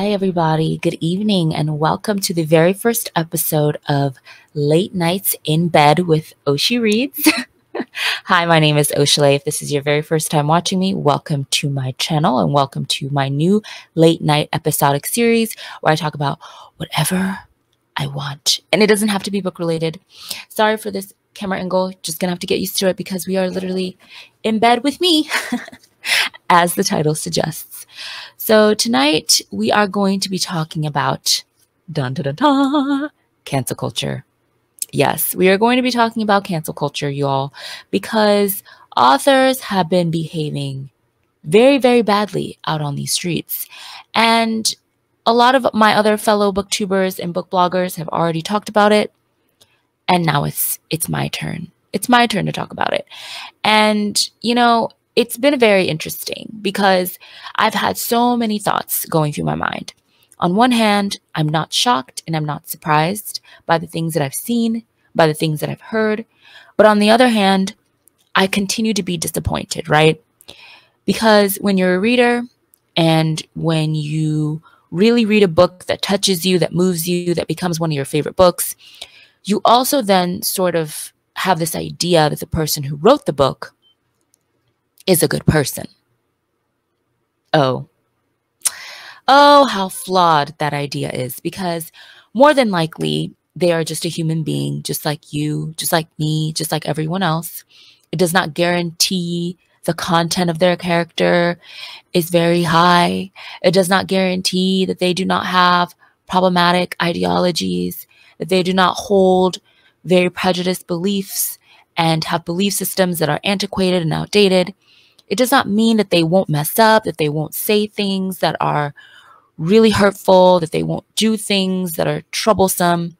Hi, everybody. Good evening, and welcome to the very first episode of Late Nights in Bed with OhSheReads. Hi, my name is Oshalay. If this is your very first time watching me, welcome to my channel and welcome to my new late night episodic series where I talk about whatever I want. And it doesn't have to be book related. Sorry for this camera angle. Just gonna have to get used to it because we are literally in bed with me, as the title suggests. So tonight we are going to be talking about dun dun dun, dun cancel culture. Yes, we are going to be talking about cancel culture, y'all, because authors have been behaving very, very badly out on these streets. And a lot of my other fellow booktubers and book bloggers have already talked about it. And now it's it's my turn. It's my turn to talk about it. And you know, it's been very interesting because I've had so many thoughts going through my mind. On one hand, I'm not shocked and I'm not surprised by the things that I've seen, by the things that I've heard. But on the other hand, I continue to be disappointed, right? Because when you're a reader and when you really read a book that touches you, that moves you, that becomes one of your favorite books, you also then sort of have this idea that the person who wrote the book is a good person. Oh. Oh, how flawed that idea is because more than likely they are just a human being, just like you, just like me, just like everyone else. It does not guarantee the content of their character is very high. It does not guarantee that they do not have problematic ideologies, that they do not hold very prejudiced beliefs and have belief systems that are antiquated and outdated. It does not mean that they won't mess up, that they won't say things that are really hurtful, that they won't do things that are troublesome.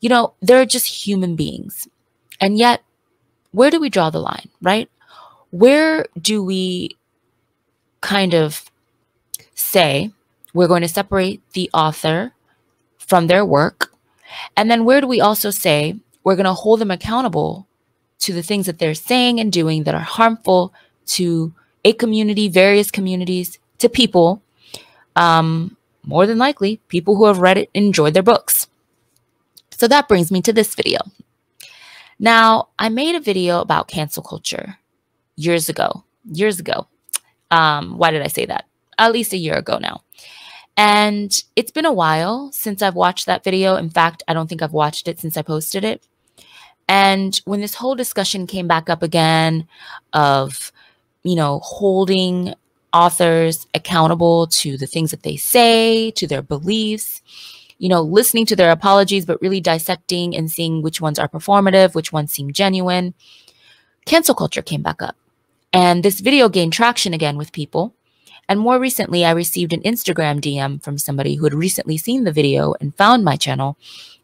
You know, they're just human beings. And yet, where do we draw the line, right? Where do we kind of say we're going to separate the author from their work? And then where do we also say we're going to hold them accountable to the things that they're saying and doing that are harmful to a community, various communities, to people, um, more than likely, people who have read it enjoyed their books. So that brings me to this video. Now, I made a video about cancel culture years ago. Years ago. Um, why did I say that? At least a year ago now. And it's been a while since I've watched that video. In fact, I don't think I've watched it since I posted it. And when this whole discussion came back up again of you know, holding authors accountable to the things that they say, to their beliefs, you know, listening to their apologies, but really dissecting and seeing which ones are performative, which ones seem genuine. Cancel culture came back up. And this video gained traction again with people. And more recently, I received an Instagram DM from somebody who had recently seen the video and found my channel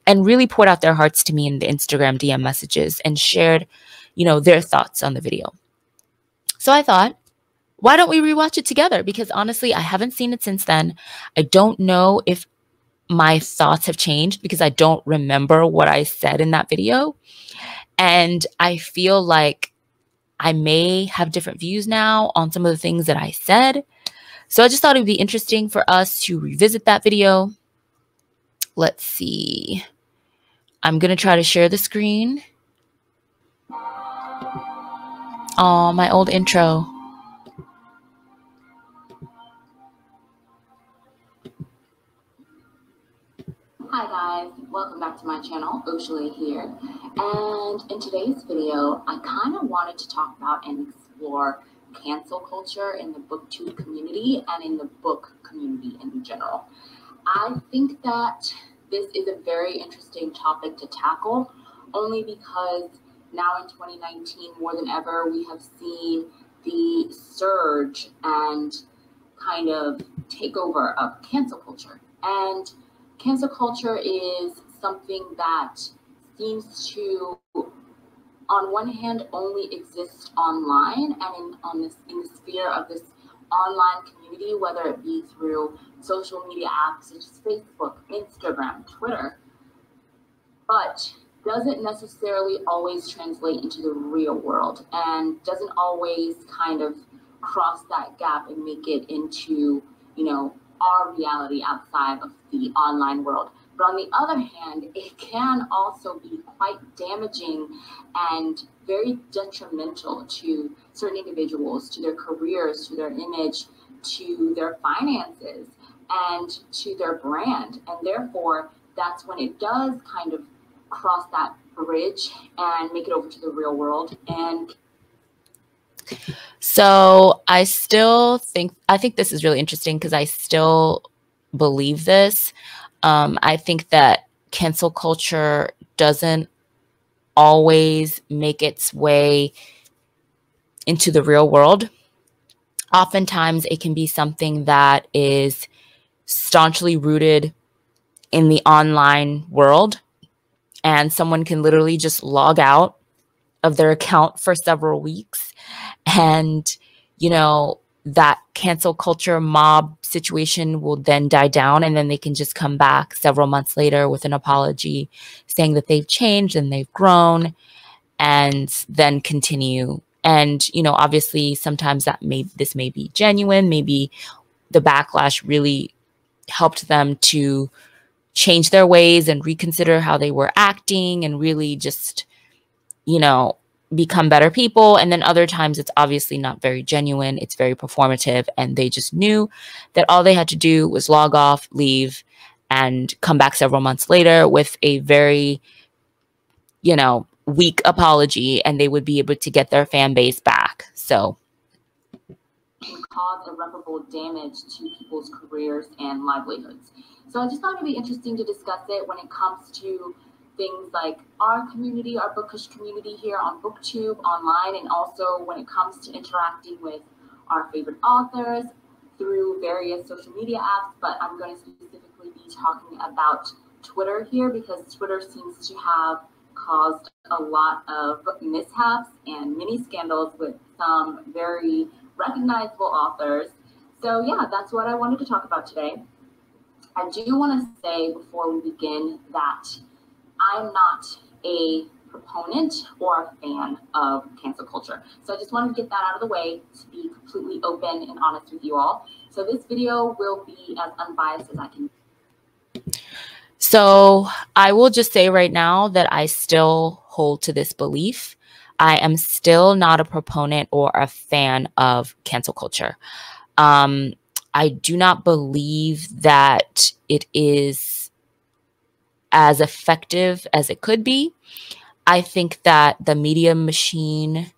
and really poured out their hearts to me in the Instagram DM messages and shared, you know, their thoughts on the video. So I thought, why don't we rewatch it together? Because honestly, I haven't seen it since then. I don't know if my thoughts have changed because I don't remember what I said in that video. And I feel like I may have different views now on some of the things that I said. So I just thought it would be interesting for us to revisit that video. Let's see. I'm going to try to share the screen. Oh, my old intro. Hi guys, welcome back to my channel, Oshalay here. And in today's video, I kind of wanted to talk about and explore cancel culture in the booktube community and in the book community in general. I think that this is a very interesting topic to tackle only because now in 2019, more than ever, we have seen the surge and kind of takeover of cancel culture. And cancel culture is something that seems to, on one hand, only exist online and in, on this, in the sphere of this online community, whether it be through social media apps such as Facebook, Instagram, Twitter. But doesn't necessarily always translate into the real world and doesn't always kind of cross that gap and make it into, you know, our reality outside of the online world. But on the other hand, it can also be quite damaging and very detrimental to certain individuals, to their careers, to their image, to their finances, and to their brand. And therefore, that's when it does kind of cross that bridge and make it over to the real world and so I still think I think this is really interesting because I still believe this. Um, I think that cancel culture doesn't always make its way into the real world. Oftentimes, it can be something that is staunchly rooted in the online world, and someone can literally just log out of their account for several weeks. And you know that cancel culture mob situation will then die down and then they can just come back several months later with an apology saying that they've changed and they've grown and then continue. And you know obviously sometimes that may this may be genuine. Maybe the backlash really helped them to change their ways and reconsider how they were acting and really just you know become better people. And then other times it's obviously not very genuine, it's very performative. And they just knew that all they had to do was log off, leave, and come back several months later with a very, you know, weak apology and they would be able to get their fan base back. So cause irreparable damage to people's careers and livelihoods. So I just thought it'd be interesting to discuss it when it comes to things like our community, our bookish community here on BookTube online, and also when it comes to interacting with our favorite authors through various social media apps. But I'm going to specifically be talking about Twitter here because Twitter seems to have caused a lot of mishaps and mini scandals with some very recognizable authors. So, yeah, that's what I wanted to talk about today. I do want to say before we begin that I'm not a proponent or a fan of cancel culture. So I just wanted to get that out of the way to be completely open and honest with you all. So this video will be as unbiased as I can. So I will just say right now that I still hold to this belief. I am still not a proponent or a fan of cancel culture. Um, I do not believe that it is as effective as it could be. I think that the media machine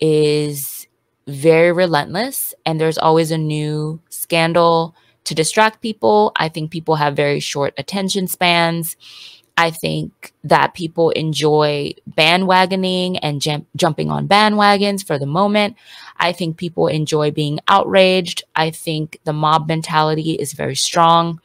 is very relentless and there's always a new scandal to distract people. I think people have very short attention spans. I think that people enjoy bandwagoning and jump, jumping on bandwagons for the moment. I think people enjoy being outraged. I think the mob mentality is very strong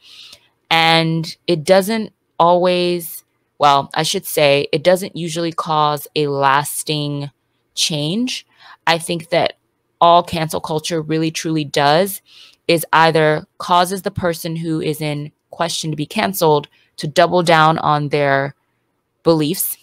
and it doesn't always, well, I should say, it doesn't usually cause a lasting change. I think that all cancel culture really truly does is either causes the person who is in question to be canceled to double down on their beliefs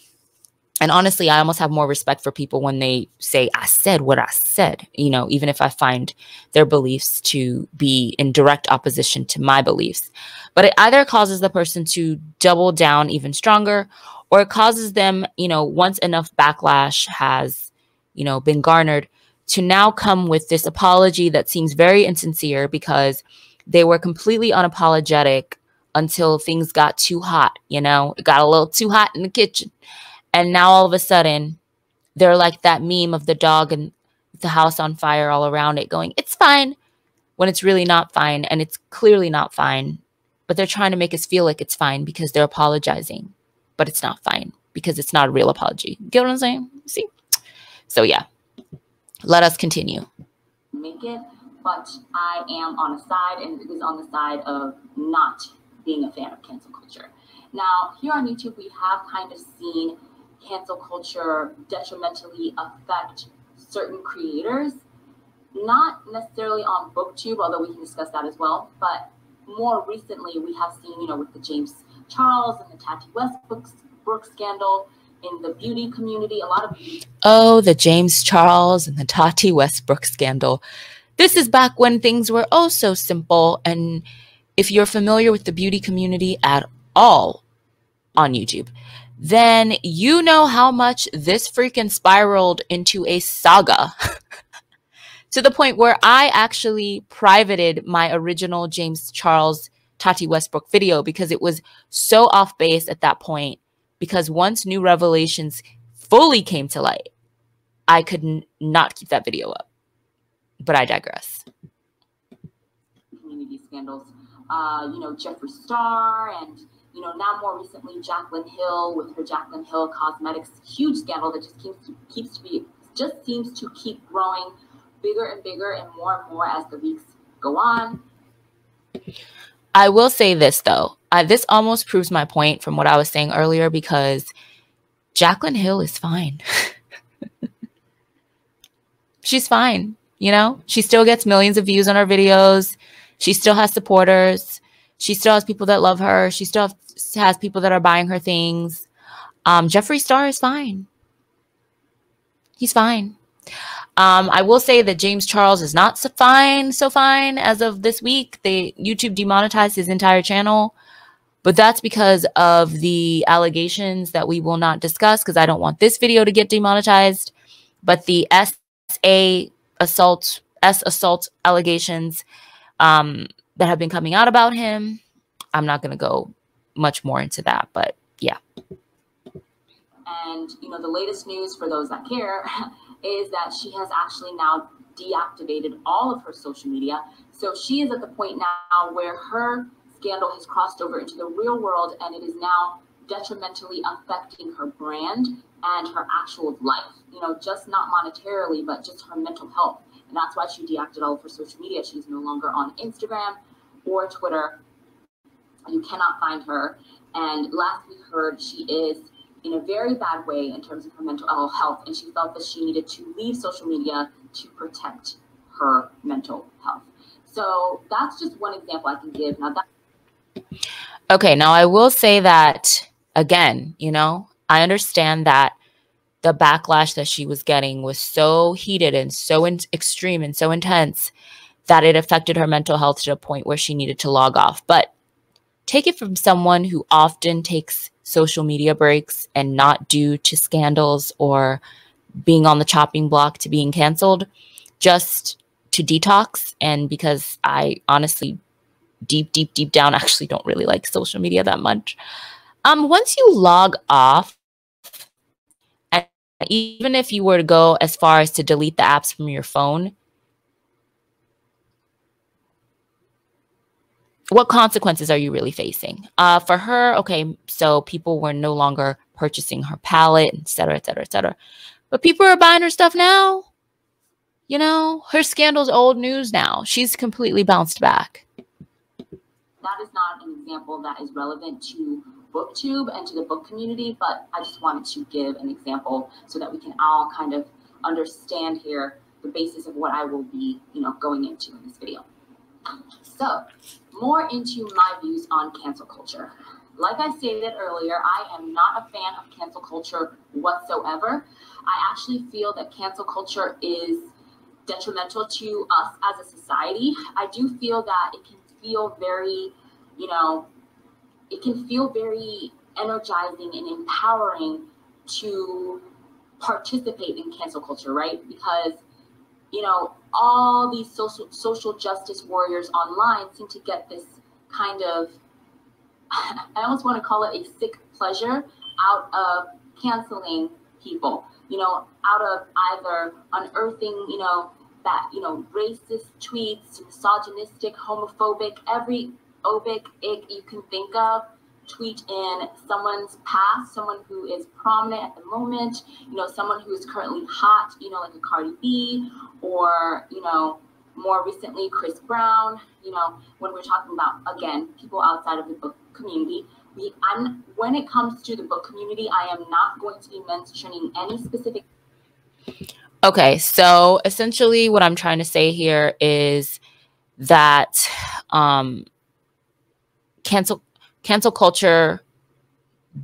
and honestly, I almost have more respect for people when they say, I said what I said, you know, even if I find their beliefs to be in direct opposition to my beliefs. But it either causes the person to double down even stronger, or it causes them, you know, once enough backlash has, you know, been garnered, to now come with this apology that seems very insincere because they were completely unapologetic until things got too hot, you know, it got a little too hot in the kitchen and now all of a sudden, they're like that meme of the dog and the house on fire all around it going, it's fine, when it's really not fine. And it's clearly not fine. But they're trying to make us feel like it's fine because they're apologizing. But it's not fine because it's not a real apology. Get what I'm saying? See? So, yeah, let us continue. Make it, but I am on a side, and it is on the side of not being a fan of cancel culture. Now, here on YouTube, we have kind of seen cancel culture detrimentally affect certain creators. Not necessarily on BookTube, although we can discuss that as well. But more recently, we have seen, you know, with the James Charles and the Tati Westbrook scandal in the beauty community, a lot of. Oh, the James Charles and the Tati Westbrook scandal. This is back when things were oh so simple. And if you're familiar with the beauty community at all on YouTube, then you know how much this freaking spiraled into a saga to the point where I actually privated my original James Charles Tati Westbrook video because it was so off base at that point. Because once new revelations fully came to light, I could not keep that video up. But I digress. Community scandals, uh, you know, Jeffree Star, and you know now more recently Jaclyn Hill with her Jaclyn Hill Cosmetics huge scandal that just keeps keeps to be just seems to keep growing bigger and bigger and more and more as the weeks go on. I will say this though. I, this almost proves my point from what I was saying earlier because Jaclyn Hill is fine. She's fine. You know, she still gets millions of views on her videos. She still has supporters. She still has people that love her. She still has people that are buying her things. Um, Jeffree Star is fine. He's fine. Um, I will say that James Charles is not so fine, so fine as of this week. They YouTube demonetized his entire channel, but that's because of the allegations that we will not discuss because I don't want this video to get demonetized. But the SA assault, S assault allegations um, that have been coming out about him, I'm not going to go much more into that, but yeah. And you know the latest news for those that care is that she has actually now deactivated all of her social media. So she is at the point now where her scandal has crossed over into the real world and it is now detrimentally affecting her brand and her actual life. You know, just not monetarily, but just her mental health. And that's why she deactivated all of her social media. She's no longer on Instagram or Twitter. You cannot find her. And last we heard, she is in a very bad way in terms of her mental health, and she felt that she needed to leave social media to protect her mental health. So that's just one example I can give. Now that Okay, now I will say that again, you know, I understand that the backlash that she was getting was so heated and so extreme and so intense that it affected her mental health to a point where she needed to log off. But take it from someone who often takes social media breaks and not due to scandals or being on the chopping block to being canceled, just to detox. And because I honestly, deep, deep, deep down, actually don't really like social media that much. Um, once you log off, even if you were to go as far as to delete the apps from your phone, what consequences are you really facing? Uh, for her, okay, so people were no longer purchasing her palette, et cetera, et cetera, et cetera. But people are buying her stuff now. You know, her scandal's old news now. She's completely bounced back. That is not an example that is relevant to booktube and to the book community, but I just wanted to give an example so that we can all kind of understand here the basis of what I will be, you know, going into in this video. So, more into my views on cancel culture. Like I stated earlier, I am not a fan of cancel culture whatsoever. I actually feel that cancel culture is detrimental to us as a society. I do feel that it can feel very, you know, it can feel very energizing and empowering to participate in cancel culture, right? Because you know, all these social social justice warriors online seem to get this kind of I almost want to call it a sick pleasure out of canceling people, you know, out of either unearthing, you know, that, you know, racist tweets, misogynistic, homophobic, every obic ick you can think of, tweet in someone's past, someone who is prominent at the moment, you know, someone who is currently hot, you know, like a Cardi B, or, you know, more recently, Chris Brown, you know, when we're talking about, again, people outside of the book community, we, I'm, when it comes to the book community, I am not going to be mentioning any specific. Okay, so essentially, what I'm trying to say here is that um, cancel cancel culture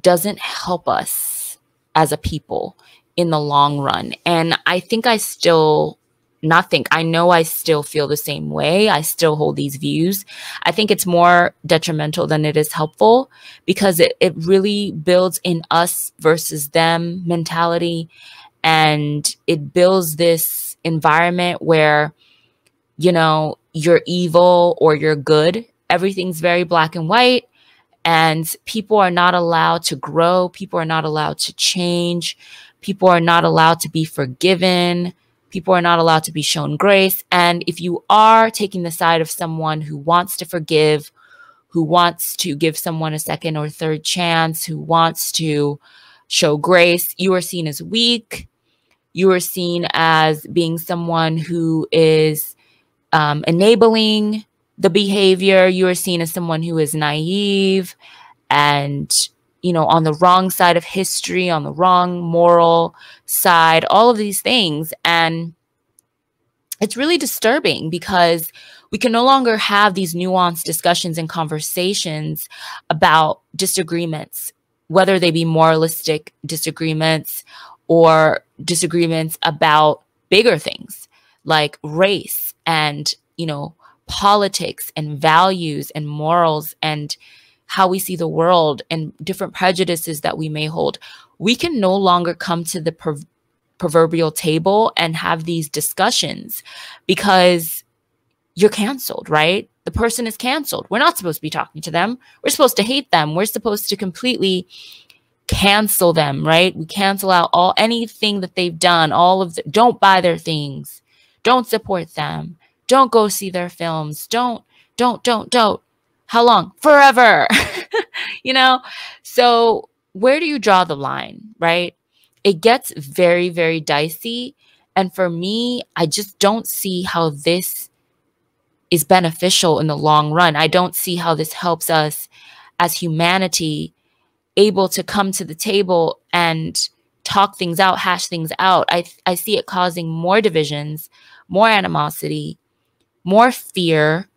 doesn't help us as a people in the long run. And I think I still not think. I know I still feel the same way. I still hold these views. I think it's more detrimental than it is helpful because it, it really builds in us versus them mentality. And it builds this environment where, you know, you're evil or you're good. Everything's very black and white. And people are not allowed to grow. People are not allowed to change. People are not allowed to be forgiven People are not allowed to be shown grace. And if you are taking the side of someone who wants to forgive, who wants to give someone a second or third chance, who wants to show grace, you are seen as weak. You are seen as being someone who is um, enabling the behavior. You are seen as someone who is naive and you know, on the wrong side of history, on the wrong moral side, all of these things. And it's really disturbing because we can no longer have these nuanced discussions and conversations about disagreements, whether they be moralistic disagreements or disagreements about bigger things like race and, you know, politics and values and morals and how we see the world and different prejudices that we may hold, we can no longer come to the prov- proverbial table and have these discussions because you're canceled, right? The person is canceled. We're not supposed to be talking to them. We're supposed to hate them. We're supposed to completely cancel them, right? We cancel out all anything that they've done, all of the don't buy their things. Don't support them. Don't go see their films. Don't don't don't don't. How long? Forever. you know? So, where do you draw the line, right? It gets very, very dicey. And for me, I just don't see how this is beneficial in the long run. I don't see how this helps us as humanity able to come to the table and talk things out, hash things out. I, I see it causing more divisions, more animosity, more fear,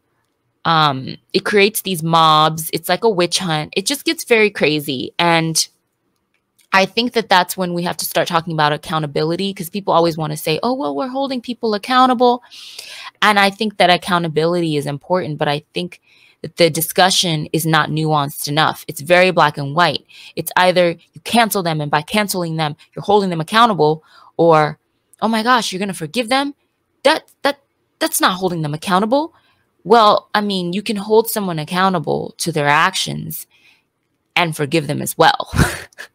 um it creates these mobs it's like a witch hunt it just gets very crazy and i think that that's when we have to start talking about accountability because people always want to say oh well we're holding people accountable. And i think that accountability is important but i think that the discussion is not nuanced enough. It's very black and white. It's either you cancel them and by canceling them you're holding them accountable or oh my gosh you're going to forgive them? That that that's not holding them accountable. Well, I mean, you can hold someone accountable to their actions and forgive them as well.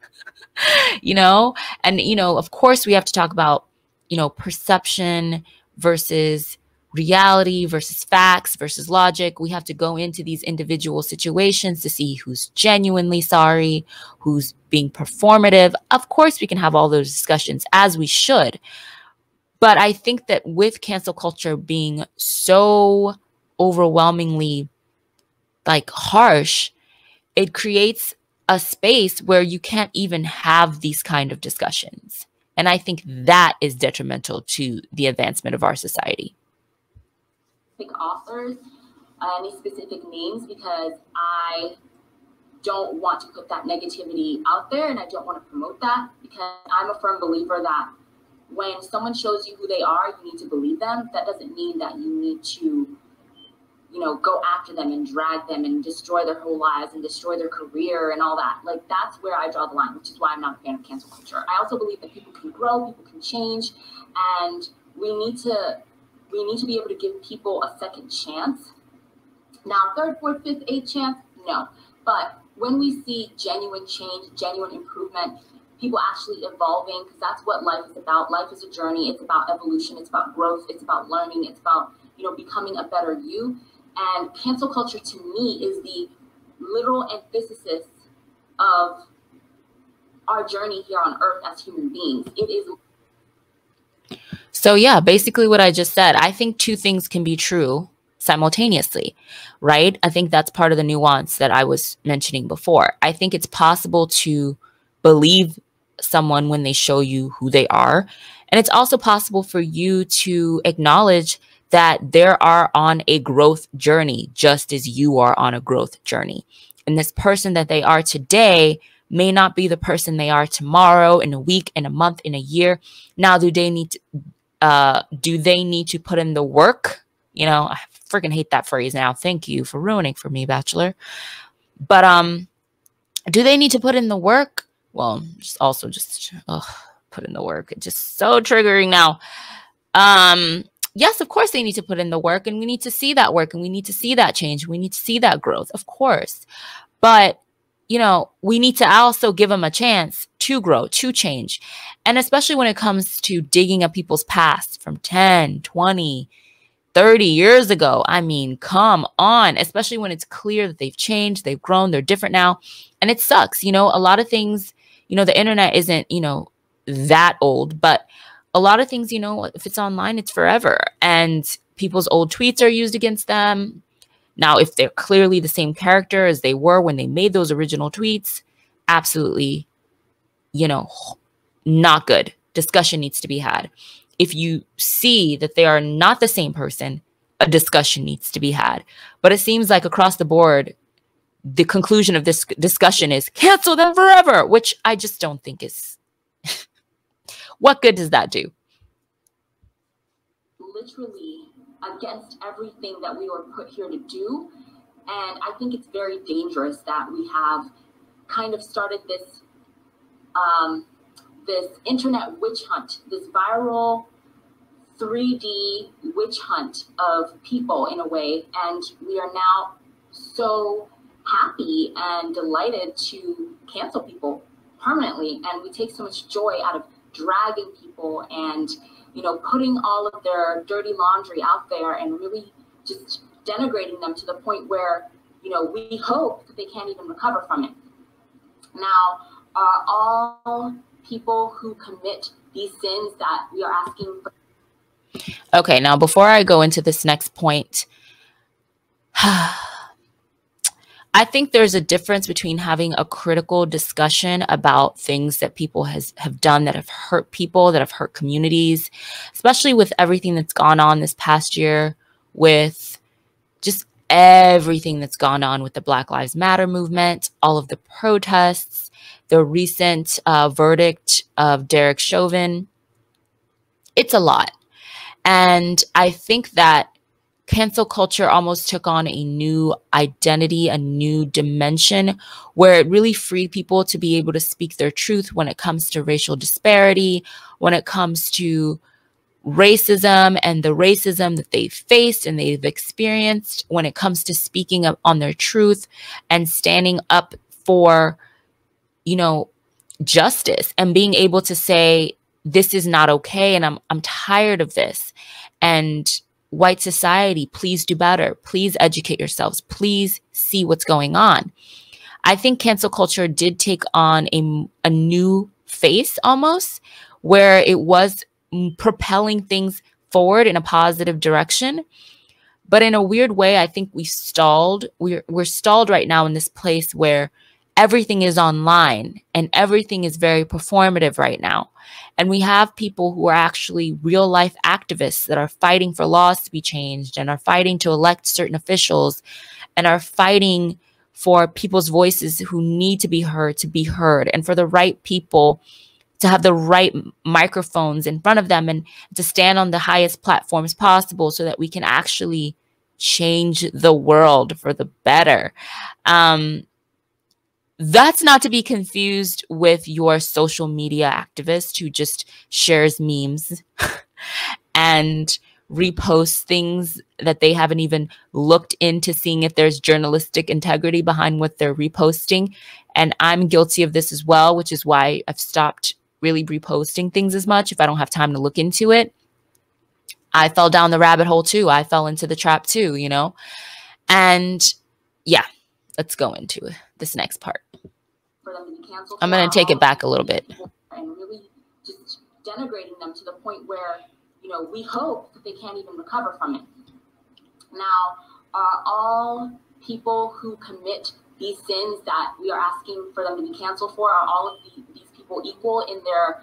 you know? And, you know, of course, we have to talk about, you know, perception versus reality versus facts versus logic. We have to go into these individual situations to see who's genuinely sorry, who's being performative. Of course, we can have all those discussions as we should. But I think that with cancel culture being so overwhelmingly like harsh, it creates a space where you can't even have these kind of discussions. And I think that is detrimental to the advancement of our society. Pick authors, uh, any specific names, because I don't want to put that negativity out there and I don't want to promote that because I'm a firm believer that when someone shows you who they are, you need to believe them. That doesn't mean that you need to you know, go after them and drag them and destroy their whole lives and destroy their career and all that. Like that's where I draw the line, which is why I'm not a fan of cancel culture. I also believe that people can grow, people can change, and we need to we need to be able to give people a second chance. Now, third, fourth, fifth, eighth chance, no. But when we see genuine change, genuine improvement, people actually evolving, because that's what life is about. Life is a journey. It's about evolution. It's about growth. It's about learning. It's about you know becoming a better you and cancel culture to me is the literal antithesis of our journey here on earth as human beings. It is. So, yeah, basically what I just said, I think two things can be true simultaneously, right? I think that's part of the nuance that I was mentioning before. I think it's possible to believe someone when they show you who they are. And it's also possible for you to acknowledge that they are on a growth journey, just as you are on a growth journey. And this person that they are today may not be the person they are tomorrow, in a week, in a month, in a year. Now, do they need to, Uh, do they need to put in the work? You know, I freaking hate that phrase now. Thank you for ruining for me, Bachelor. But um, do they need to put in the work? Well, just also just ugh, put in the work. It's just so triggering now. Um, yes, of course they need to put in the work and we need to see that work and we need to see that change. We need to see that growth, of course. But, you know, we need to also give them a chance to grow, to change. And especially when it comes to digging up people's past from 10, 20, 30 years ago. I mean, come on, especially when it's clear that they've changed, they've grown, they're different now. And it sucks. You know, a lot of things, you know, the internet isn't, you know, that old, but a lot of things, you know, if it's online, it's forever. And people's old tweets are used against them. Now, if they're clearly the same character as they were when they made those original tweets, absolutely, you know, not good. Discussion needs to be had. If you see that they are not the same person, a discussion needs to be had. But it seems like across the board, the conclusion of this discussion is cancel them forever, which I just don't think is what good does that do? Literally against everything that we were put here to do. And I think it's very dangerous that we have kind of started this um, this internet witch hunt, this viral 3D witch hunt of people in a way. And we are now so happy and delighted to cancel people permanently. And we take so much joy out of dragging people and you know putting all of their dirty laundry out there and really just denigrating them to the point where you know we hope that they can't even recover from it. Now are all people who commit these sins that we are asking for okay now before i go into this next point I think there's a difference between having a critical discussion about things that people has have done that have hurt people, that have hurt communities, especially with everything that's gone on this past year with just everything that's gone on with the Black Lives Matter movement, all of the protests, the recent uh, verdict of Derek Chauvin. It's a lot. And I think that cancel culture almost took on a new identity, a new dimension where it really freed people to be able to speak their truth when it comes to racial disparity, when it comes to racism and the racism that they've faced and they've experienced, when it comes to speaking up on their truth and standing up for, you know, justice and being able to say, this is not okay and I'm I'm tired of this. And white society, please do better. Please educate yourselves. Please see what's going on. I think cancel culture did take on a, a new face almost, where it was propelling things forward in a positive direction. But in a weird way, I think we stalled. We're, we're stalled right now in this place where everything is online and everything is very performative right now. And we have people who are actually real life activists that are fighting for laws to be changed and are fighting to elect certain officials and are fighting for people's voices who need to be heard to be heard and for the right people to have the right microphones in front of them and to stand on the highest platforms possible so that we can actually change the world for the better. Um, that's not to be confused with your social media activist who just shares memes and reposts things that they haven't even looked into seeing if there's journalistic integrity behind what they're reposting. And I'm guilty of this as well, which is why I've stopped really reposting things as much if I don't have time to look into it. I fell down the rabbit hole too. I fell into the trap too, you know? And yeah, let's go into this next part. I'm going to take it back a little bit. And really just denigrating them to the point where, you know, we hope that they can't even recover from it. Now, are all people who commit these sins that we are asking for them to be canceled for, are all of the, these people equal in their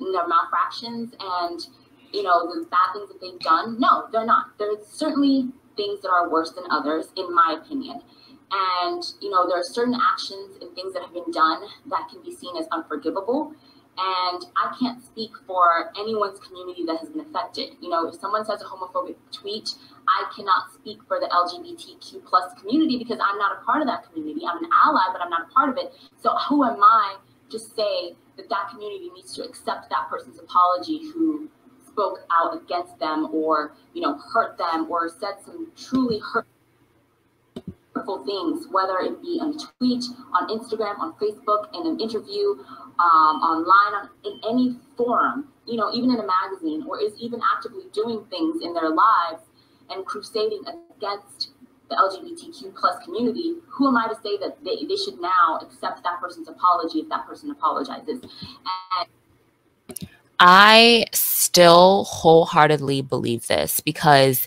in their malfractions and you know the bad things that they've done? No, they're not. There's certainly things that are worse than others, in my opinion. And, you know, there are certain actions and things that have been done that can be seen as unforgivable. And I can't speak for anyone's community that has been affected. You know, if someone says a homophobic tweet, I cannot speak for the LGBTQ plus community because I'm not a part of that community. I'm an ally, but I'm not a part of it. So who am I to say that that community needs to accept that person's apology who spoke out against them or you know hurt them or said some truly hurtful things, whether it be on a tweet, on Instagram, on Facebook, in an interview, um, online, on, in any forum, you know, even in a magazine, or is even actively doing things in their lives and crusading against the LGBTQ plus community, who am I to say that they, they should now accept that person's apology if that person apologizes? And I still wholeheartedly believe this because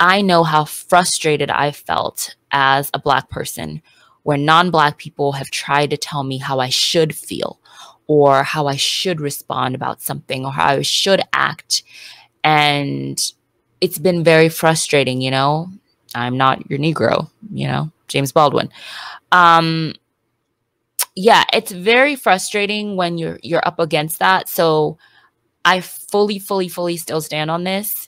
I know how frustrated I felt as a Black person where non Black people have tried to tell me how I should feel or how I should respond about something or how I should act. And it's been very frustrating, you know? I'm not your Negro, you know, James Baldwin. Um, yeah, it's very frustrating when you're you're up against that. So I fully, fully, fully still stand on this.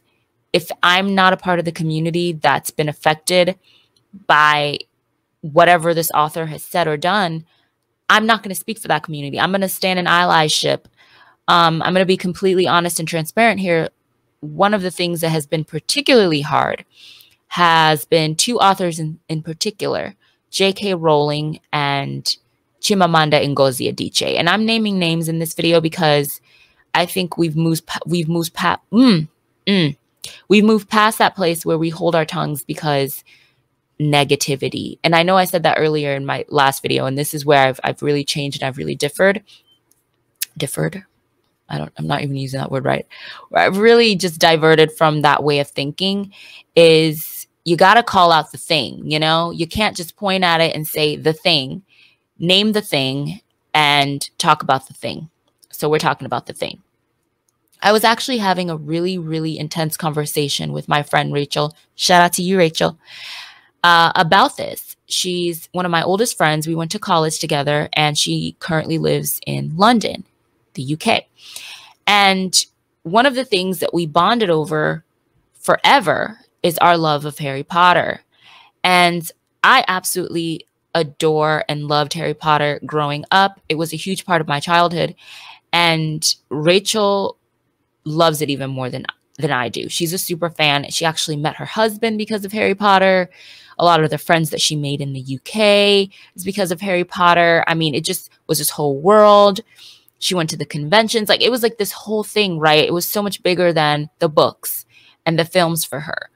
If I'm not a part of the community that's been affected by whatever this author has said or done, I'm not going to speak for that community. I'm going to stand in allyship. Um, I'm going to be completely honest and transparent here. One of the things that has been particularly hard has been two authors in, in particular, J.K. Rowling and Chimamanda Ngozi Adichie. And I'm naming names in this video because I think we've moved we've moved past mm, mm, we've moved past that place where we hold our tongues because negativity. And I know I said that earlier in my last video, and this is where I've I've really changed and I've really differed. Differed. I don't I'm not even using that word right. Where I've really just diverted from that way of thinking is you got to call out the thing, you know? You can't just point at it and say the thing. Name the thing and talk about the thing. So we're talking about the thing. I was actually having a really, really intense conversation with my friend Rachel. Shout out to you, Rachel, uh, about this. She's one of my oldest friends. We went to college together, and she currently lives in London, the UK. And one of the things that we bonded over forever is our love of Harry Potter. And I absolutely adore and loved Harry Potter growing up. It was a huge part of my childhood. And Rachel loves it even more than than I do. She's a super fan. She actually met her husband because of Harry Potter. A lot of the friends that she made in the UK is because of Harry Potter. I mean, it just was this whole world. She went to the conventions. Like it was like this whole thing, right? It was so much bigger than the books and the films for her.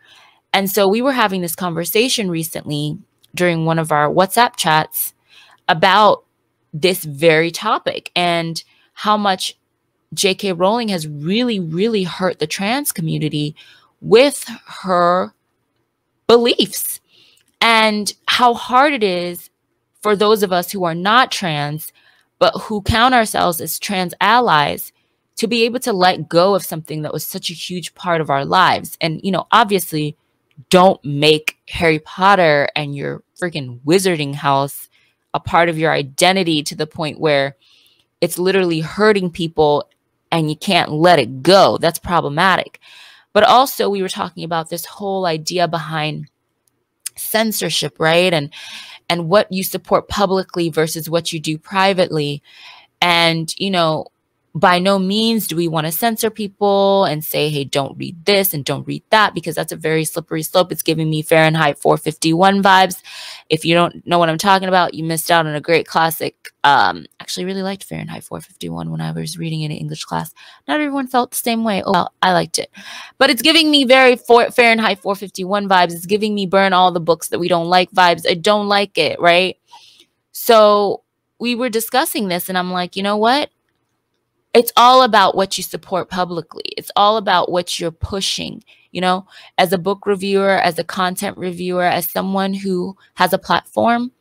And so we were having this conversation recently during one of our WhatsApp chats about this very topic. And how much J.K. Rowling has really, really hurt the trans community with her beliefs and how hard it is for those of us who are not trans, but who count ourselves as trans allies to be able to let go of something that was such a huge part of our lives. And, you know, obviously, don't make Harry Potter and your freaking wizarding house a part of your identity to the point where it's literally hurting people and you can't let it go. That's problematic. But also, we were talking about this whole idea behind censorship, right? And and what you support publicly versus what you do privately. And, you know, by no means do we want to censor people and say, hey, don't read this and don't read that, because that's a very slippery slope. It's giving me Fahrenheit 451 vibes. If you don't know what I'm talking about, you missed out on a great classic. Um, actually, really liked Fahrenheit 451 when I was reading it in English class. Not everyone felt the same way. Oh, well, I liked it. But it's giving me very for- Fahrenheit 451 vibes. It's giving me burn all the books that we don't like vibes. I don't like it, right? So we were discussing this, and I'm like, you know what? It's all about what you support publicly. It's all about what you're pushing. You know, as a book reviewer, as a content reviewer, as someone who has a platform,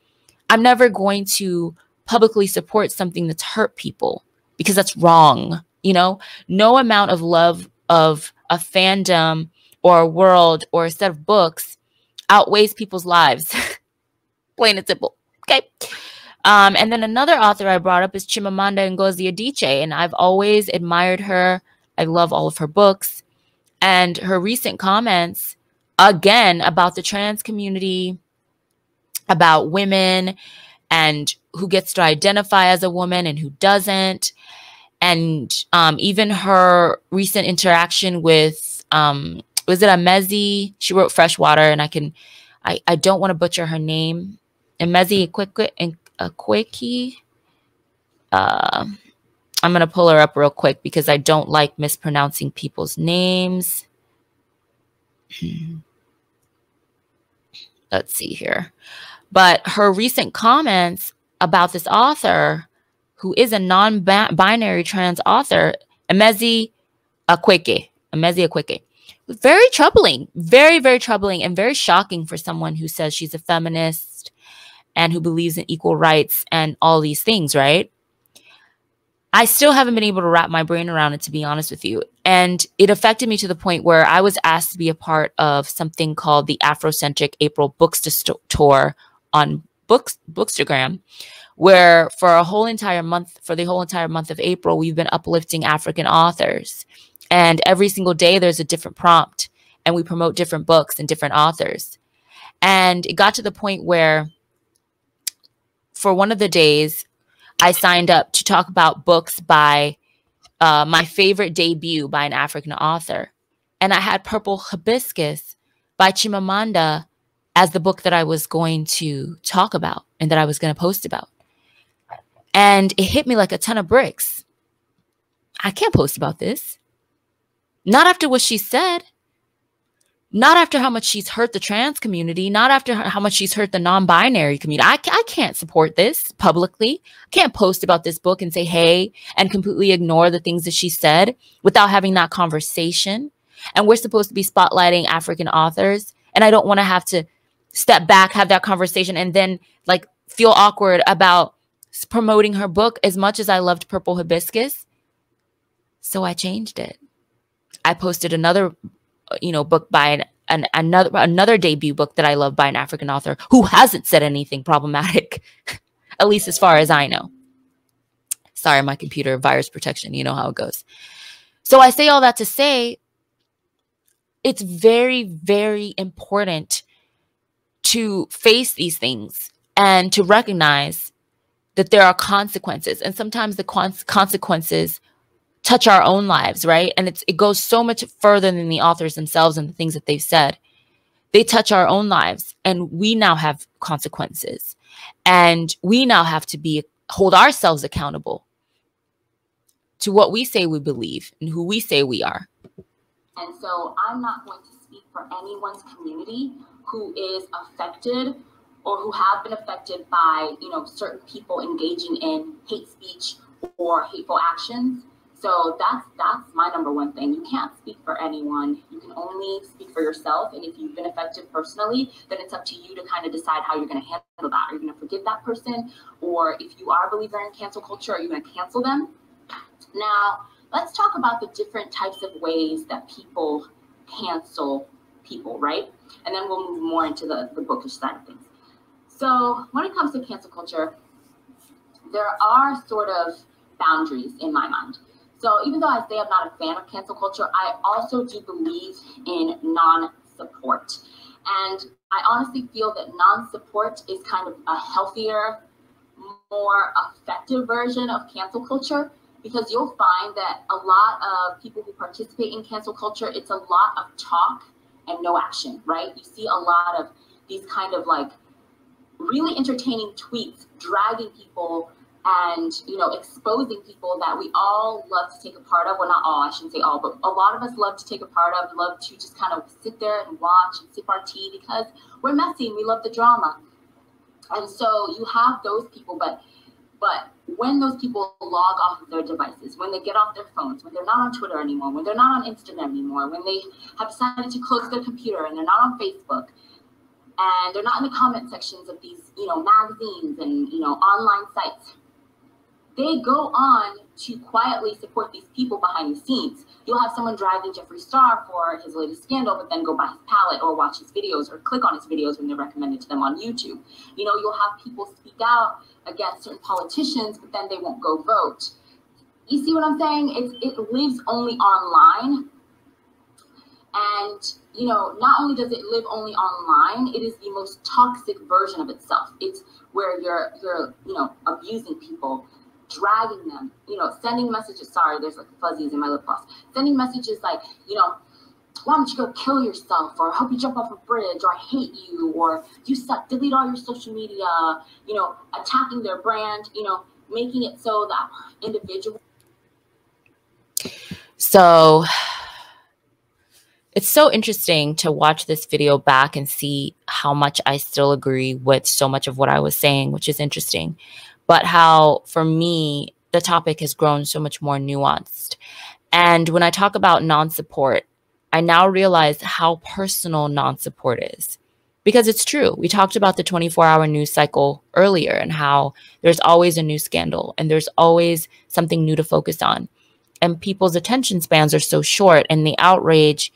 I'm never going to publicly support something that's hurt people because that's wrong. You know, no amount of love of a fandom or a world or a set of books outweighs people's lives. Plain and simple. Okay. Um, and then another author I brought up is Chimamanda Ngozi Adichie, and I've always admired her. I love all of her books. And her recent comments, again, about the trans community, about women, and who gets to identify as a woman and who doesn't. And um, even her recent interaction with, um, was it Emezi? She wrote Freshwater, and I can, I, I don't want to butcher her name. Emezi Akwaeke. Uh, I'm going to pull her up real quick because I don't like mispronouncing people's names. Let's see here. But her recent comments about this author, who is a non binary trans author, Emezi Akwaeke, Emezi Akwaeke, very troubling, very, very troubling, and very shocking for someone who says she's a feminist and who believes in equal rights and all these things, right? I still haven't been able to wrap my brain around it, to be honest with you. And it affected me to the point where I was asked to be a part of something called the Afrocentric April Booksta Tour on Books Bookstagram, where for a whole entire month, for the whole entire month of April, we've been uplifting African authors. And every single day, there's a different prompt, and we promote different books and different authors. And it got to the point where for one of the days, I signed up to talk about books by uh, my favorite debut by an African author. And I had Purple Hibiscus by Chimamanda as the book that I was going to talk about and that I was going to post about. And it hit me like a ton of bricks. I can't post about this. Not after what she said not after how much she's hurt the trans community, not after how much she's hurt the non binary community. I, I can't support this publicly. I can't post about this book and say, hey, and completely ignore the things that she said without having that conversation. And we're supposed to be spotlighting African authors. And I don't want to have to step back, have that conversation, and then like feel awkward about promoting her book as much as I loved Purple Hibiscus. So I changed it. I posted another you know, book by an, an another another debut book that I love by an African author who hasn't said anything problematic, at least as far as I know. Sorry, my computer virus protection. You know how it goes. So I say all that to say it's very, very important to face these things and to recognize that there are consequences. And sometimes the consequences touch our own lives, right? And it's it goes so much further than the authors themselves and the things that they've said. They touch our own lives and we now have consequences. And we now have to be hold ourselves accountable to what we say we believe and who we say we are. And so I'm not going to speak for anyone's community who is affected or who have been affected by, you know, certain people engaging in hate speech or hateful actions. So that's that's my number one thing. You can't speak for anyone. You can only speak for yourself. And if you've been affected personally, then it's up to you to kind of decide how you're going to handle that. Are you going to forgive that person, or if you are a believer in cancel culture, are you going to cancel them? Now, let's talk about the different types of ways that people cancel people, right? And then we'll move more into the, the bookish side of things. So when it comes to cancel culture, there are sort of boundaries in my mind. So even though I say I'm not a fan of cancel culture, I also do believe in non-support. And I honestly feel that non-support is kind of a healthier, more effective version of cancel culture because you'll find that a lot of people who participate in cancel culture, it's a lot of talk and no action, right? You see a lot of these kind of like really entertaining tweets dragging people and you know exposing people that we all love to take a part of. Well not all i shouldn't say all but a lot of us love to take a part of love to just kind of sit there and watch and sip our tea because we're messy and we love the drama. And so you have those people but but when those people log off of their devices when they get off their phones when they're not on twitter anymore when they're not on instagram anymore when they have decided to close their computer and they're not on facebook and they're not in the comment sections of these you know magazines and you know online sites they go on to quietly support these people behind the scenes. You'll have someone driving Jeffree Star for his latest scandal, but then go buy his palette or watch his videos or click on his videos when they're recommended to them on YouTube. You know, you'll have people speak out against certain politicians, but then they won't go vote. You see what I'm saying? It's, it lives only online. And, you know, not only does it live only online, it is the most toxic version of itself. It's where you're, you're, you know, abusing people dragging them, you know, sending messages. Sorry, there's like fuzzies in my lip gloss. Sending messages like, you know, why don't you go kill yourself? Or hope you jump off a bridge, or I hate you, or you suck, delete all your social media, you know, attacking their brand, you know, making it so that individual. So it's so interesting to watch this video back and see how much I still agree with so much of what I was saying, which is interesting but how for me, the topic has grown so much more nuanced. And when I talk about non support, I now realize how personal non support is. Because it's true. We talked about the 24 hour news cycle earlier and how there's always a new scandal and there's always something new to focus on. And people's attention spans are so short, and the outrage,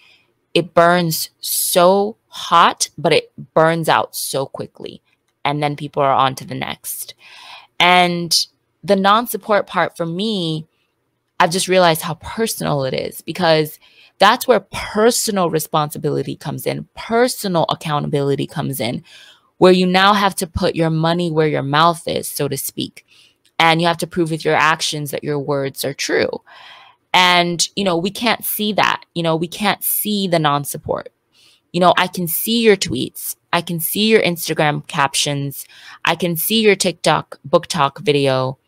it burns so hot, but it burns out so quickly. And then people are on to the next. And the non support part for me, I've just realized how personal it is because that's where personal responsibility comes in, personal accountability comes in, where you now have to put your money where your mouth is, so to speak. And you have to prove with your actions that your words are true. And, you know, we can't see that. You know, we can't see the non support. You know, I can see your tweets. I can see your Instagram captions. I can see your TikTok book talk video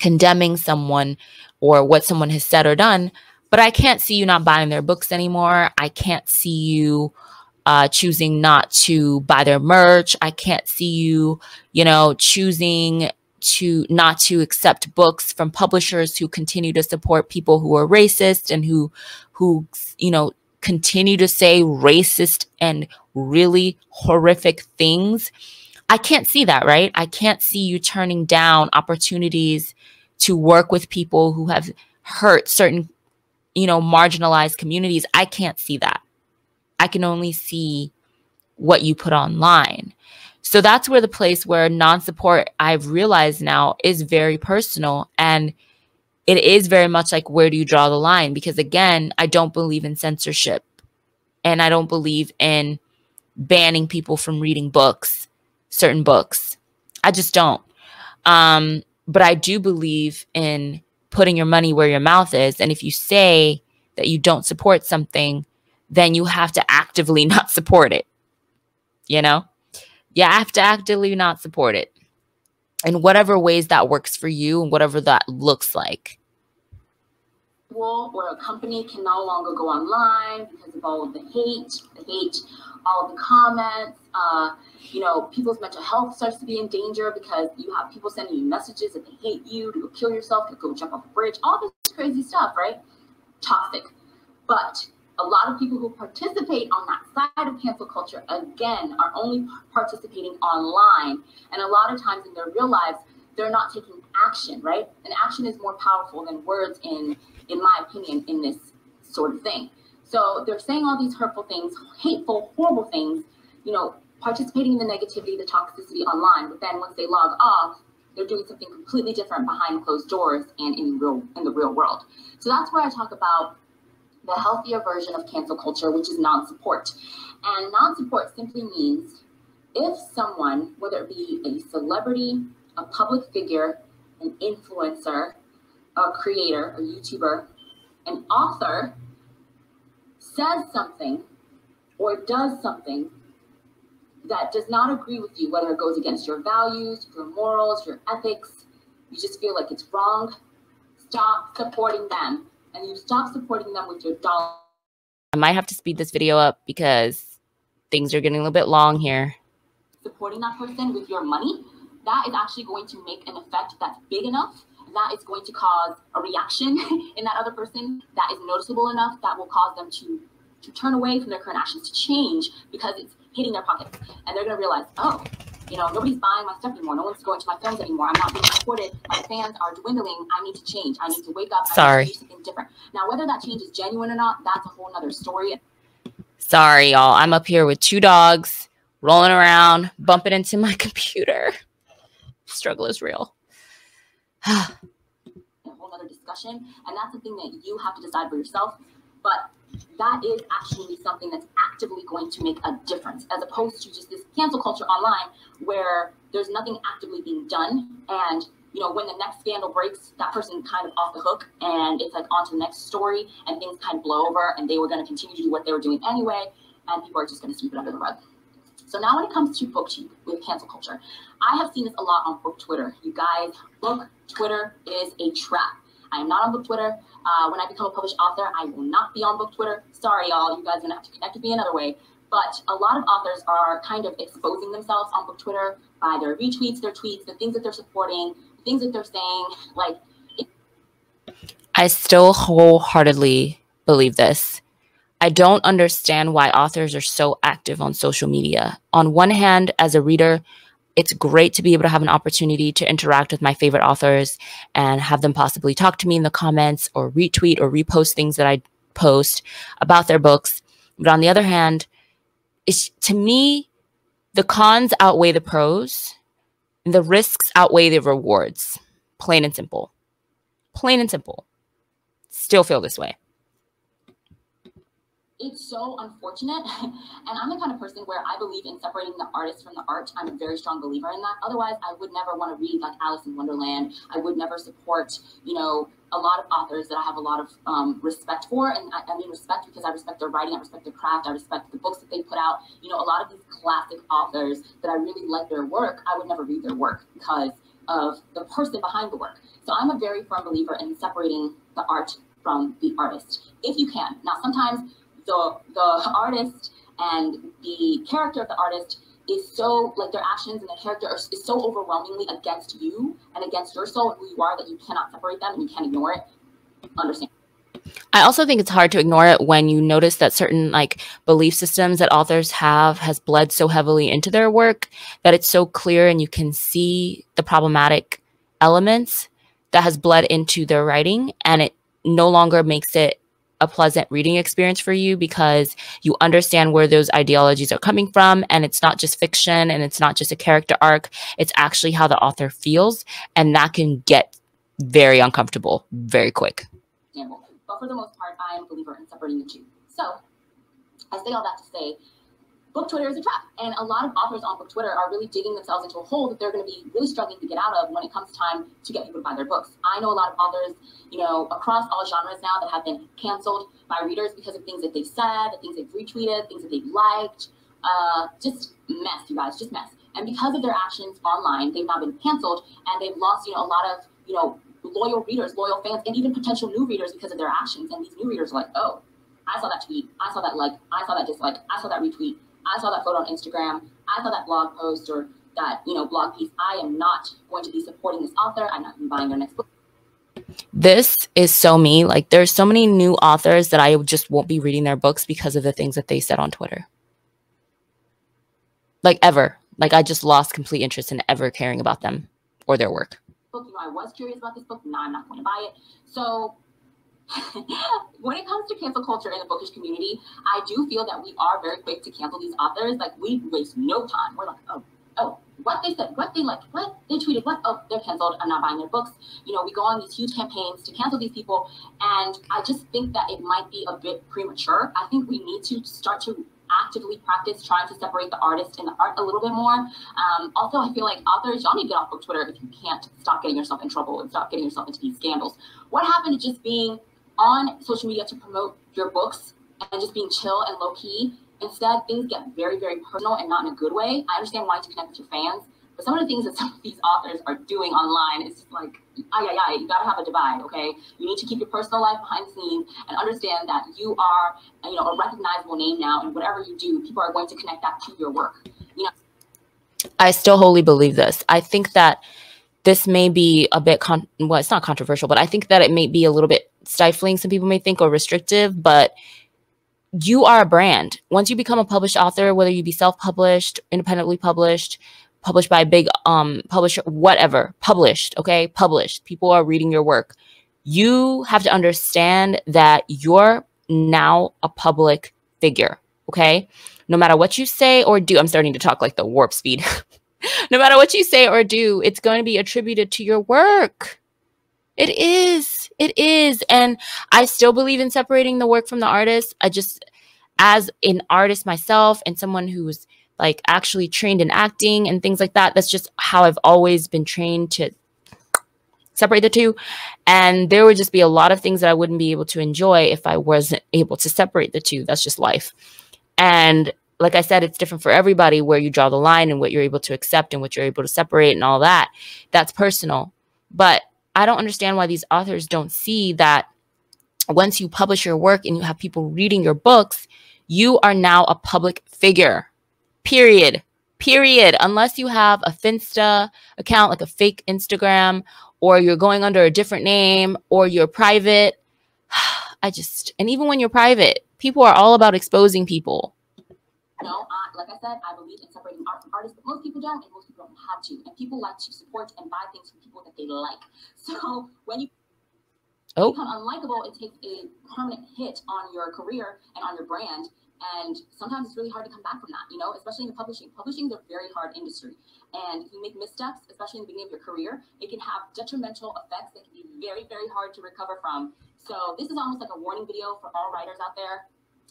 condemning someone or what someone has said or done, but I can't see you not buying their books anymore. I can't see you uh, choosing not to buy their merch. I can't see you, you know, choosing to not to accept books from publishers who continue to support people who are racist and who who you know continue to say racist and really horrific things. I can't see that, right? I can't see you turning down opportunities to work with people who have hurt certain, you know, marginalized communities. I can't see that. I can only see what you put online. So that's where the place where non support I've realized now is very personal. And it is very much like where do you draw the line? Because again, I don't believe in censorship and I don't believe in banning people from reading books, certain books. I just don't. Um, but I do believe in putting your money where your mouth is. And if you say that you don't support something, then you have to actively not support it. You know? You have to actively not support it in whatever ways that works for you and whatever that looks like where a company can no longer go online because of all of the hate, the hate, all of the comments. Uh, you know, people's mental health starts to be in danger because you have people sending you messages that they hate you, to go kill yourself, to go jump off a bridge, all this crazy stuff, right? Toxic. But a lot of people who participate on that side of cancel culture, again, are only participating online. And a lot of times in their real lives, they're not taking action, right? And action is more powerful than words in in my opinion, in this sort of thing. So they're saying all these hurtful things, hateful, horrible things, you know, participating in the negativity, the toxicity online. But then once they log off, they're doing something completely different behind closed doors and in real in the real world. So that's where I talk about the healthier version of cancel culture, which is non-support. And non-support simply means if someone, whether it be a celebrity, a public figure, an influencer, a creator, a YouTuber, an author says something or does something that does not agree with you, whether it goes against your values, your morals, your ethics, you just feel like it's wrong, stop supporting them. And you stop supporting them with your dollar. I might have to speed this video up because things are getting a little bit long here. Supporting that person with your money, that is actually going to make an effect that's big enough that is going to cause a reaction in that other person that is noticeable enough that will cause them to to turn away from their current actions to change because it's hitting their pockets and they're going to realize oh You know, nobody's buying my stuff anymore. No one's going to my films anymore. I'm not being supported. My fans are dwindling. I need to change. I need to wake up. Sorry. do something different. Now, whether that change is genuine or not, that's a whole other story. Sorry, y'all. I'm up here with two dogs rolling around, bumping into my computer. Struggle is real. a whole other discussion. And that's the thing that you have to decide for yourself. But that is actually something that's actively going to make a difference as opposed to just this cancel culture online where there's nothing actively being done. And you know when the next scandal breaks that person kind of off the hook and it's like on to the next story and things kind of blow over and they were going to continue to do what they were doing anyway and people are just going to sweep it under the rug. So now when it comes to booktube with cancel culture i have seen this a lot on book twitter. You guys book twitter is a trap I am not on book Twitter. Uh, when I become a published author, I will not be on book Twitter. Sorry, y'all. You guys are to have to connect with me another way. But a lot of authors are kind of exposing themselves on book Twitter by their retweets, their tweets, the things that they're supporting, the things that they're saying. Like, I still wholeheartedly believe this. I don't understand why authors are so active on social media. On one hand, as a reader, it's great to be able to have an opportunity to interact with my favorite authors and have them possibly talk to me in the comments or retweet or repost things that I post about their books. But on the other hand, it's to me, the cons outweigh the pros, and the risks outweigh the rewards. Plain and simple. Plain and simple. Still feel this way it's so unfortunate. and I'm the kind of person where I believe in separating the artist from the art. I'm a very strong believer in that. Otherwise, I would never want to read like Alice in Wonderland. I would never support, you know, a lot of authors that I have a lot of um, respect for. And I, I, mean respect because I respect their writing, I respect their craft, I respect the books that they put out. You know, a lot of these classic authors that I really like their work, I would never read their work because of the person behind the work. So I'm a very firm believer in separating the art from the artist, if you can. Now, sometimes the the artist and the character of the artist is so like their actions and the character are, is so overwhelmingly against you and against your soul and who you are that you cannot separate them and you can't ignore it. Understand? I also think it's hard to ignore it when you notice that certain like belief systems that authors have has bled so heavily into their work that it's so clear and you can see the problematic elements that has bled into their writing and it no longer makes it a pleasant reading experience for you because you understand where those ideologies are coming from and it's not just fiction and it's not just a character arc. It's actually how the author feels and that can get very uncomfortable very quick. But for the most part i am a believer in separating the two. So i say all that to say book Twitter is a trap. And a lot of authors on book Twitter are really digging themselves into a hole that they're going to be really struggling to get out of when it comes time to get people to buy their books. I know a lot of authors, you know, across all genres now that have been canceled by readers because of things that they said, the things they've retweeted, things that they've liked. Uh, just mess, you guys, just mess. And because of their actions online, they've now been canceled and they've lost, you know, a lot of, you know, loyal readers, loyal fans, and even potential new readers because of their actions. And these new readers are like, oh, I saw that tweet, I saw that like, I saw that dislike, I saw that retweet I saw that photo on Instagram. I saw that blog post or that you know blog piece. I am not going to be supporting this author. I'm not buying their next book. This is so me. Like there's so many new authors that I just won't be reading their books because of the things that they said on Twitter. Like ever. Like I just lost complete interest in ever caring about them or their work. Book, you know, I was curious about this book. Now I'm not going to buy it. So when it comes to cancel culture in the bookish community, I do feel that we are very quick to cancel these authors. Like we waste no time. We're like, oh, oh, what they said, what they liked, what they tweeted, what oh, they're canceled. I'm not buying their books. You know, we go on these huge campaigns to cancel these people, and I just think that it might be a bit premature. I think we need to start to actively practice trying to separate the artist and the art a little bit more. Um, also, I feel like authors, y'all need to get off book Twitter if you can't stop getting yourself in trouble and stop getting yourself into these scandals. What happened to just being on social media to promote your books and just being chill and low key. Instead, things get very, very personal and not in a good way. I understand wanting to connect with your fans, but some of the things that some of these authors are doing online is like, ay, ay, ay, you gotta have a divide, okay? You need to keep your personal life behind the scenes and understand that you are, you know, a recognizable name now, and whatever you do, people are going to connect that to your work. You know. I still wholly believe this. I think that this may be a bit con- well it's not controversial but i think that it may be a little bit stifling some people may think or restrictive but you are a brand once you become a published author whether you be self-published independently published published by a big um publisher, whatever, published, okay? Published. People are reading your work. You have to understand that you're now a public figure, okay? No matter what you say or do, I'm starting to talk like the warp speed. no matter what you say or do, it's going to be attributed to your work. It is. It is. And I still believe in separating the work from the artist. I just, as an artist myself and someone who's like actually trained in acting and things like that, that's just how I've always been trained to separate the two. And there would just be a lot of things that I wouldn't be able to enjoy if I wasn't able to separate the two. That's just life. And like I said, it's different for everybody where you draw the line and what you're able to accept and what you're able to separate and all that. That's personal. But I don't understand why these authors don't see that once you publish your work and you have people reading your books, you are now a public figure. Period. Period. Unless you have a Finsta account, like a fake Instagram, or you're going under a different name, or you're private. I just, and even when you're private, people are all about exposing people. No, uh, like I said, I believe in separating art from artists, but most people don't, and most people don't have to. And people like to support and buy things from people that they like. So when you oh. become unlikable, it takes a permanent hit on your career and on your brand. And sometimes it's really hard to come back from that, you know, especially in the publishing. Publishing is a very hard industry. And if you make missteps, especially in the beginning of your career, it can have detrimental effects that can be very, very hard to recover from. So this is almost like a warning video for all writers out there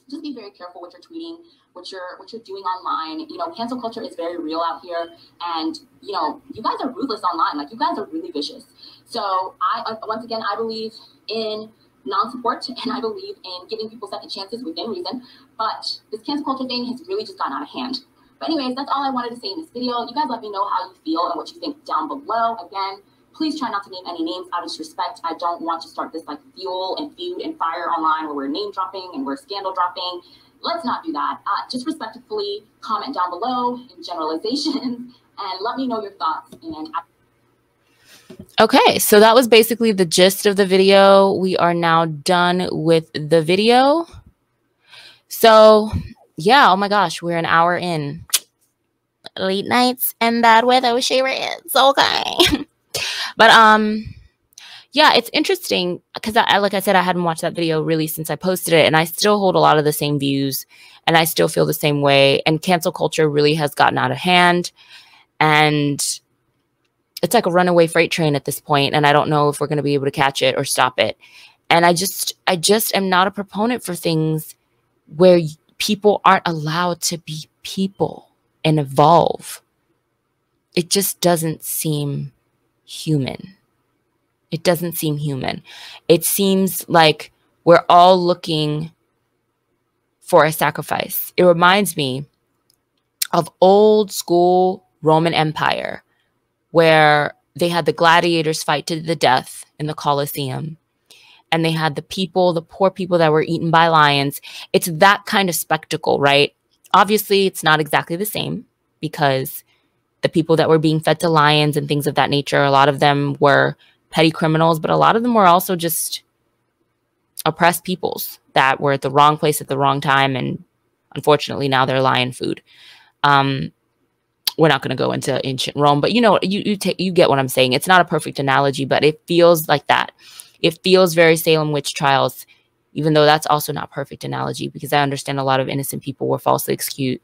just be very careful what you're tweeting, what you're what you're doing online. You know, cancel culture is very real out here, and you know, you guys are ruthless online. Like you guys are really vicious. So I uh, once again, I believe in non-support and I believe in giving people second chances within reason. But this cancel culture thing has really just gotten out of hand. But anyways, that's all I wanted to say in this video. You guys let me know how you feel and what you think down below. Again, Please try not to name any names out of respect. I don't want to start this like fuel and feud and fire online where we're name dropping and we're scandal dropping. Let's not do that. Uh, just respectfully comment down below in generalizations and let me know your thoughts. And Okay, so that was basically the gist of the video. We are now done with the video. So, yeah, oh my gosh, we're an hour in. Late nights and bad weather, she is okay. But um yeah, it's interesting because I, like I said, I hadn't watched that video really since I posted it, and I still hold a lot of the same views, and I still feel the same way. And cancel culture really has gotten out of hand, and it's like a runaway freight train at this point, and I don't know if we're going to be able to catch it or stop it. And I just, I just am not a proponent for things where people aren't allowed to be people and evolve. It just doesn't seem human. It doesn't seem human. It seems like we're all looking for a sacrifice. It reminds me of old school Roman Empire where they had the gladiators fight to the death in the Colosseum and they had the people, the poor people that were eaten by lions. It's that kind of spectacle, right? Obviously, it's not exactly the same because the people that were being fed to lions and things of that nature. A lot of them were petty criminals, but a lot of them were also just oppressed peoples that were at the wrong place at the wrong time. And unfortunately, now they're lion food. Um, we're not going to go into ancient Rome, but you know, you you take you get what I'm saying. It's not a perfect analogy, but it feels like that. It feels very Salem witch trials, even though that's also not perfect analogy because I understand a lot of innocent people were falsely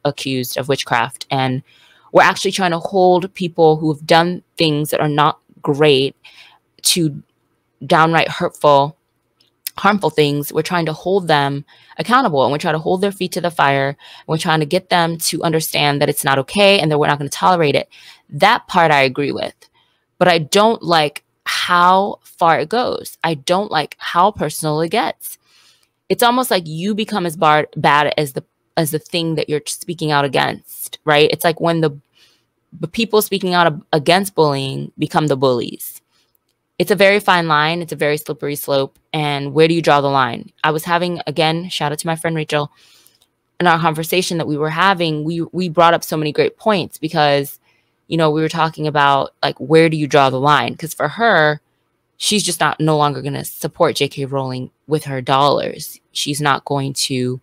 accused of witchcraft and we're actually trying to hold people who have done things that are not great to downright hurtful harmful things. We're trying to hold them accountable and we're trying to hold their feet to the fire. We're trying to get them to understand that it's not okay and that we're not going to tolerate it. That part i agree with. But i don't like how far it goes. I don't like how personal it gets. It's almost like you become as bar- bad as the as the thing that you're speaking out against right it's like when the but people speaking out against bullying become the bullies. It's a very fine line. It's a very slippery slope. And where do you draw the line? I was having, again, shout out to my friend Rachel, in our conversation that we were having, we, we brought up so many great points because, you know, we were talking about like, where do you draw the line? Because for her, she's just not no longer going to support J.K. Rowling with her dollars. She's not going to,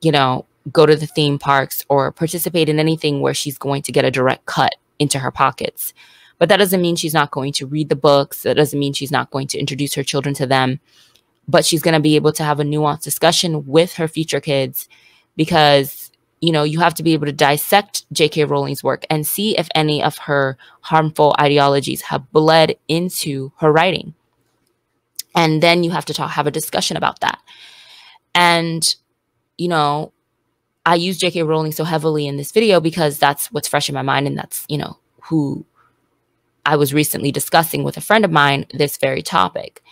you know, go to the theme parks or participate in anything where she's going to get a direct cut into her pockets. But that doesn't mean she's not going to read the books. That doesn't mean she's not going to introduce her children to them. But she's going to be able to have a nuanced discussion with her future kids because, you know, you have to be able to dissect J.K. Rowling's work and see if any of her harmful ideologies have bled into her writing. And then you have to talk, have a discussion about that. And, you know, I use J.K. Rowling so heavily in this video because that's what's fresh in my mind and that's, you know, who I was recently discussing with a friend of mine this very topic.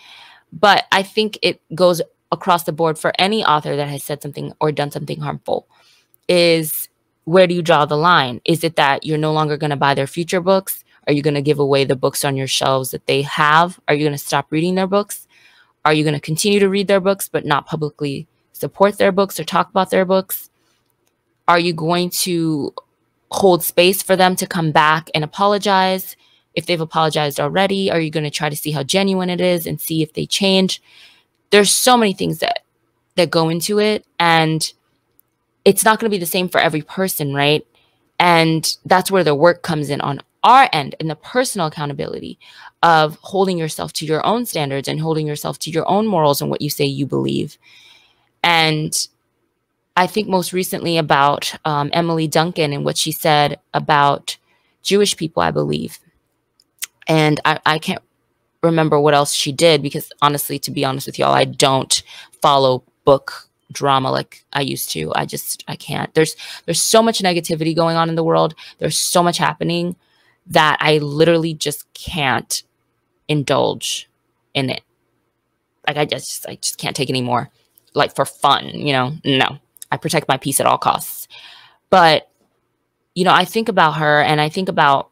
But I think it goes across the board for any author that has said something or done something harmful is where do you draw the line? Is it that you're no longer going to buy their future books? Are you going to give away the books on your shelves that they have? Are you going to stop reading their books? Are you going to continue to read their books but not publicly support their books or talk about their books? Are you going to hold space for them to come back and apologize? If they've apologized already are you going to try to see how genuine it is and see if they change? There's so many things that that go into it and it's not going to be the same for every person right? And that's where the work comes in on our end and the personal accountability of holding yourself to your own standards and holding yourself to your own morals and what you say you believe and i think most recently about um, emily duncan and what she said about jewish people i believe and I, I can't remember what else she did because honestly, to be honest with y'all, I don't follow book drama like I used to. I just I can't. There's there's so much negativity going on in the world. There's so much happening that I literally just can't indulge in it. Like I just I just can't take anymore. Like for fun, you know. No. I protect my peace at all costs. But you know, I think about her and I think about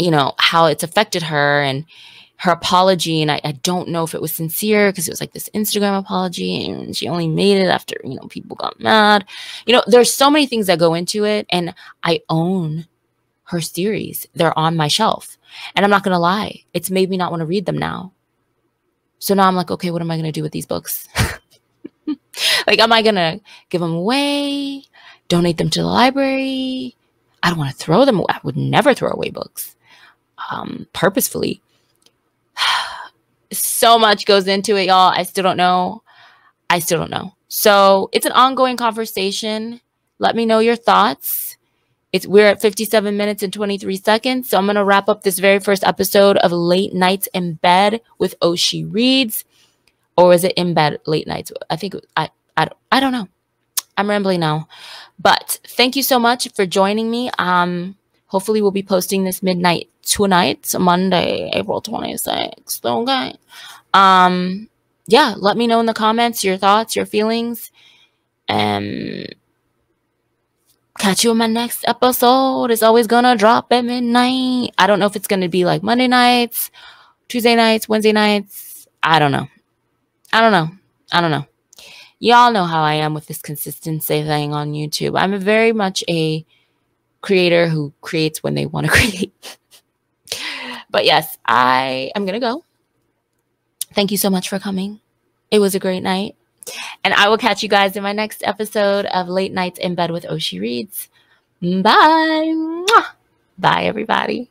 you know, how it's affected her and her apology. And I, I don't know if it was sincere because it was like this Instagram apology and she only made it after, you know, people got mad. You know, there's so many things that go into it. And I own her series. They're on my shelf. And I'm not going to lie, it's made me not want to read them now. So now I'm like, okay, what am I going to do with these books? like, am I going to give them away? Donate them to the library? I don't want to throw them away. I would never throw away books um, purposefully. so much goes into it, y'all. I still don't know. I still don't know. So it's an ongoing conversation. Let me know your thoughts. It's we're at 57 minutes and 23 seconds. So I'm gonna wrap up this very first episode of Late Nights in Bed with OhSheReads. Or is it in bed late nights? I think I I don't, I don't know. I'm rambling now. But thank you so much for joining me. Um hopefully we'll be posting this midnight tonight, Monday, April 26th. Okay. Um, yeah, let me know in the comments your thoughts, your feelings. And catch you in my next episode. It's always gonna drop at midnight. I don't know if it's gonna be like Monday nights, Tuesday nights, Wednesday nights. I don't know. I don't know. I don't know. Y'all know how I am with this consistency thing on YouTube. I'm very much a creator who creates when they want to create. But yes, I am going to go. Thank you so much for coming. It was a great night. And I will catch you guys in my next episode of Late Nights in Bed with OhSheReads. Bye. Bye, everybody.